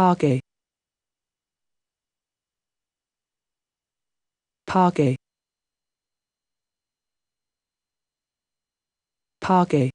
Pagi. Pagi. Pagi.